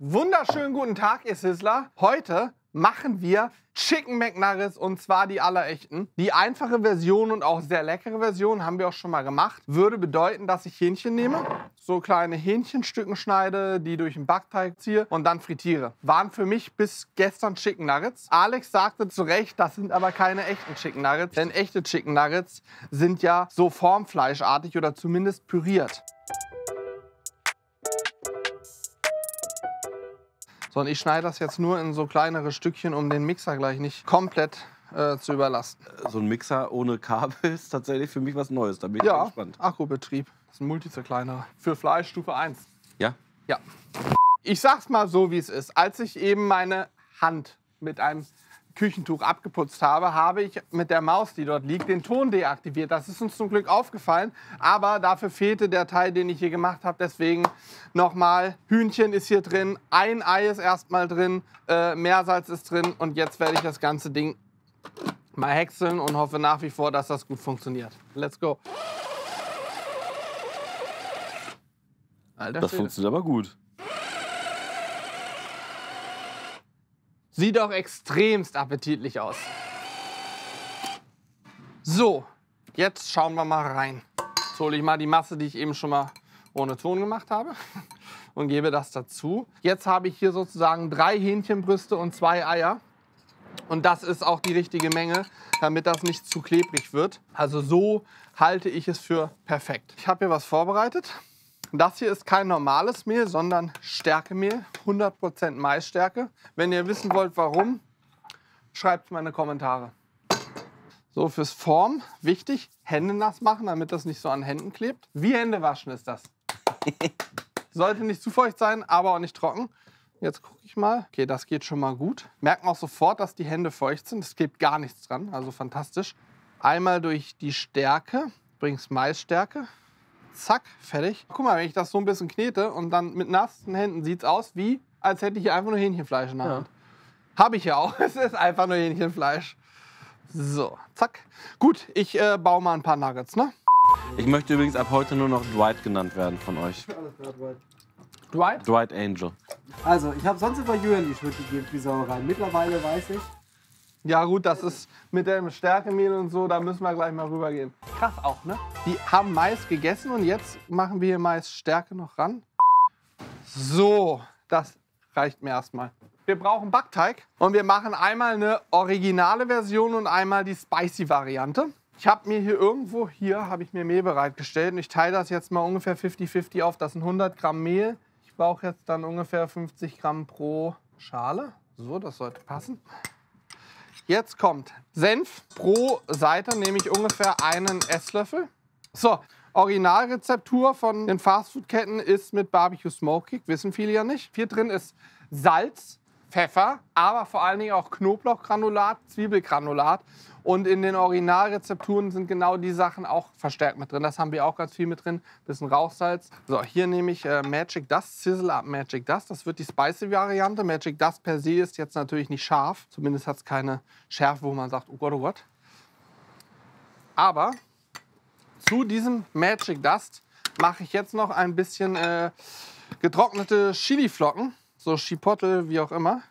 Wunderschönen guten Tag, ihr Sizzler. Heute machen wir Chicken McNuggets und zwar die allerechten. Die einfache Version und auch sehr leckere Version haben wir auch schon mal gemacht. Würde bedeuten, dass ich Hähnchen nehme, so kleine Hähnchenstücken schneide, die durch den Backteig ziehe und dann frittiere. Waren für mich bis gestern Chicken Nuggets. Alex sagte zu Recht, das sind aber keine echten Chicken Nuggets, denn echte Chicken Nuggets sind ja so formfleischartig oder zumindest püriert. So, und ich schneide das jetzt nur in so kleinere Stückchen, um den Mixer gleich nicht komplett äh, zu überlasten. So ein Mixer ohne Kabel ist tatsächlich für mich was Neues. Da bin ich Ja, gespannt. Akkubetrieb. Das ist ein Multizerkleiner. Für Fleisch Stufe 1. Ja? Ja. Ich sag's mal so, wie es ist. Als ich eben meine Hand mit einem Küchentuch abgeputzt habe, habe ich mit der Maus, die dort liegt, den Ton deaktiviert. Das ist uns zum Glück aufgefallen, aber dafür fehlte der Teil, den ich hier gemacht habe. Deswegen nochmal, Hühnchen ist hier drin, ein Ei ist erstmal drin, äh, Meersalz ist drin und jetzt werde ich das ganze Ding mal häckseln und hoffe nach wie vor, dass das gut funktioniert. Let's go. Alter, Das Schwede. funktioniert aber gut. Sieht auch extremst appetitlich aus. So, jetzt schauen wir mal rein. Jetzt hole ich mal die Masse, die ich eben schon mal ohne Ton gemacht habe und gebe das dazu. Jetzt habe ich hier sozusagen drei Hähnchenbrüste und zwei Eier. Und das ist auch die richtige Menge, damit das nicht zu klebrig wird. Also so halte ich es für perfekt. Ich habe hier was vorbereitet. Das hier ist kein normales Mehl, sondern Stärkemehl, 100% Maisstärke. Wenn ihr wissen wollt, warum, schreibt es mal in die Kommentare. So, fürs Form wichtig, Hände nass machen, damit das nicht so an Händen klebt. Wie Hände waschen ist das. Sollte nicht zu feucht sein, aber auch nicht trocken. Jetzt gucke ich mal. Okay, das geht schon mal gut. Merken auch sofort, dass die Hände feucht sind. Es klebt gar nichts dran, also fantastisch. Einmal durch die Stärke, übrigens Maisstärke. Zack, fertig. Guck mal, wenn ich das so ein bisschen knete und dann mit nassen Händen sieht es aus wie, als hätte ich hier einfach nur Hähnchenfleisch in der Ja. Hand. Habe ich ja auch. Es ist einfach nur Hähnchenfleisch. So, zack. Gut, ich äh, baue mal ein paar Nuggets, ne? Ich möchte übrigens ab heute nur noch Dwight genannt werden von euch. Dwight? Dwight Angel. Also, ich habe sonst immer Jürgen die Schuld gegeben die Sauerei. Mittlerweile weiß ich, Ja gut, das ist mit dem Stärkemehl und so, da müssen wir gleich mal rübergehen. Krass auch, ne? Die haben Mais gegessen und jetzt machen wir hier Maisstärke noch ran. So, das reicht mir erstmal. Wir brauchen Backteig und wir machen einmal eine originale Version und einmal die spicy Variante. Ich habe mir hier irgendwo, hier habe ich mir Mehl bereitgestellt und ich teile das jetzt mal ungefähr 50-50 auf. Das sind 100 Gramm Mehl. Ich brauche jetzt dann ungefähr 50 Gramm pro Schale. So, das sollte passen. Jetzt kommt Senf pro Seite, nehme ich ungefähr einen Esslöffel. So, Originalrezeptur von den Fastfood-Ketten ist mit Barbecue Smoke Kick, wissen viele ja nicht. Hier drin ist Salz, Pfeffer, aber vor allen Dingen auch Knoblauchgranulat, Zwiebelgranulat. Und in den Originalrezepturen sind genau die Sachen auch verstärkt mit drin. Das haben wir auch ganz viel mit drin. Bisschen Rauchsalz. So, hier nehme ich äh, Magic Dust, Sizzle Up Magic Dust. Das wird die spicy Variante. Magic Dust per se ist jetzt natürlich nicht scharf. Zumindest hat es keine Schärfe, wo man sagt, oh Gott, oh Gott. Aber zu diesem Magic Dust mache ich jetzt noch ein bisschen äh, getrocknete Chiliflocken, so Chipotle, wie auch immer.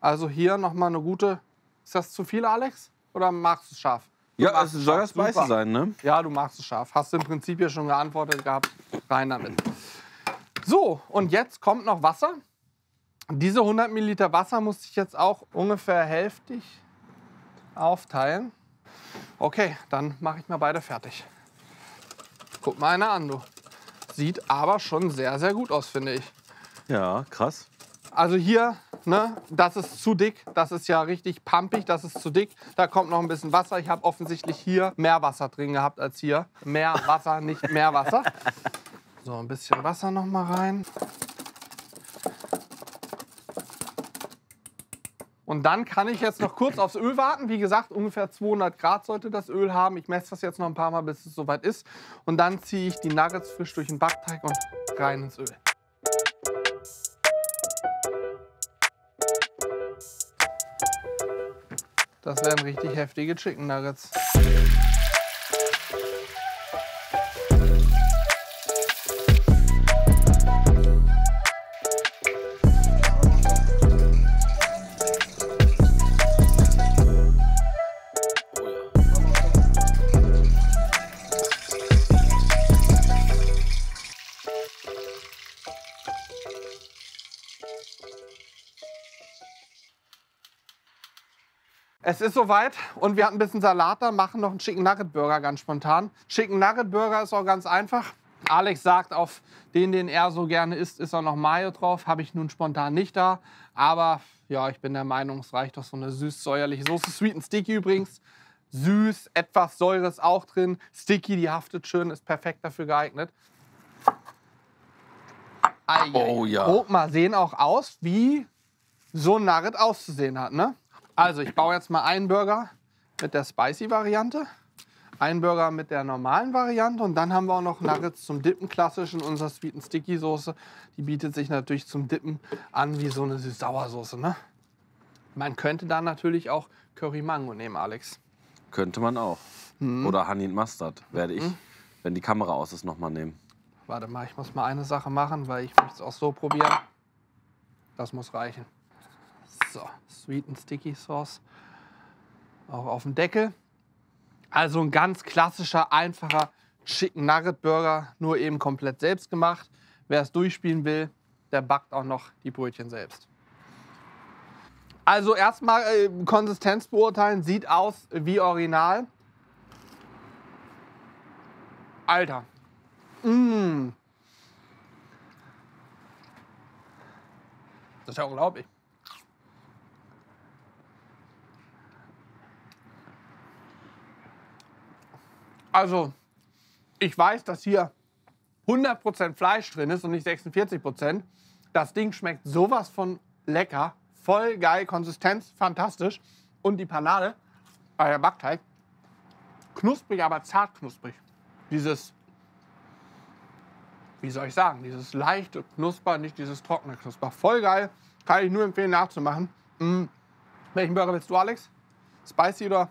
Also hier noch mal eine gute. Ist das zu viel, Alex? Oder magst du es scharf? Du Ja, es soll ja spicy Super. sein, ne? Ja, du magst es scharf. Hast du im Prinzip ja schon geantwortet gehabt. Rein damit. So, und jetzt kommt noch Wasser. Diese 100 Milliliter Wasser muss ich jetzt auch ungefähr hälftig aufteilen. Okay, dann mache ich mal beide fertig. Guck mal einer an, du. Sieht aber schon sehr, sehr gut aus, finde ich. Ja, krass. Also hier, ne, das ist zu dick. Das ist ja richtig pumpig, das ist zu dick. Da kommt noch ein bisschen Wasser. Ich habe offensichtlich hier mehr Wasser drin gehabt als hier. Mehr Wasser, nicht mehr Wasser. So, ein bisschen Wasser noch mal rein. Und dann kann ich jetzt noch kurz aufs Öl warten. Wie gesagt, ungefähr 200 Grad sollte das Öl haben. Ich messe das jetzt noch ein paar Mal, bis es soweit ist. Und dann ziehe ich die Nuggets frisch durch den Backteig und rein ins Öl. Das wären richtig heftige Chicken Nuggets. Es ist soweit und wir hatten ein bisschen Salat da, machen noch einen Chicken Nugget Burger ganz spontan. Chicken Nugget Burger ist auch ganz einfach. Alex sagt, auf den, den er so gerne isst, ist auch noch Mayo drauf. Habe ich nun spontan nicht da. Aber ja, ich bin der Meinung, es reicht doch so eine süß-säuerliche Soße. Sweet and Sticky übrigens. Süß, etwas Säure ist auch drin. Sticky, die haftet schön, ist perfekt dafür geeignet. Ei, Oh ja. Guck mal, sehen auch aus, wie so ein Nugget auszusehen hat, ne? Also, ich baue jetzt mal einen Burger mit der Spicy-Variante, einen Burger mit der normalen Variante und dann haben wir auch noch Nuggets zum Dippen, klassisch in unserer Sweet and Sticky Soße. Die bietet sich natürlich zum Dippen an wie so eine Süß-Sauer-Soße, ne? Man könnte da natürlich auch Curry Mango nehmen, Alex. Könnte man auch. Mhm. Oder Honey and Mustard werde ich, wenn die Kamera aus ist, nochmal nehmen. Warte mal, ich muss mal eine Sache machen, weil ich möchte es auch so probieren. Das muss reichen. So, Sweet and Sticky Sauce. Auch auf dem Deckel. Also ein ganz klassischer, einfacher Chicken Nugget Burger, nur eben komplett selbst gemacht. Wer es durchspielen will, der backt auch noch die Brötchen selbst. Also erstmal äh, Konsistenz beurteilen, sieht aus wie original. Alter. Mm. Das ist ja unglaublich. Also, ich weiß, dass hier 100% Fleisch drin ist und nicht 46%. Das Ding schmeckt sowas von lecker. Voll geil, Konsistenz, fantastisch. Und die Panade, äh, der Backteig, knusprig, aber zart knusprig. Dieses, wie soll ich sagen, dieses leichte Knusper, nicht dieses trockene Knusper. Voll geil, kann ich nur empfehlen nachzumachen. Mm. Welchen Burger willst du, Alex? Spicy oder?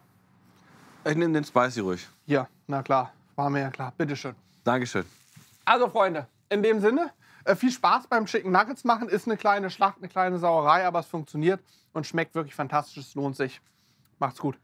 Ich nehme den Spicy ruhig. Hier, na klar, war mir ja klar. Bitteschön. Dankeschön. Also Freunde, in dem Sinne, äh, viel Spaß beim Chicken Nuggets machen. Ist eine kleine Schlacht, eine kleine Sauerei, aber es funktioniert und schmeckt wirklich fantastisch. Es lohnt sich. Macht's gut.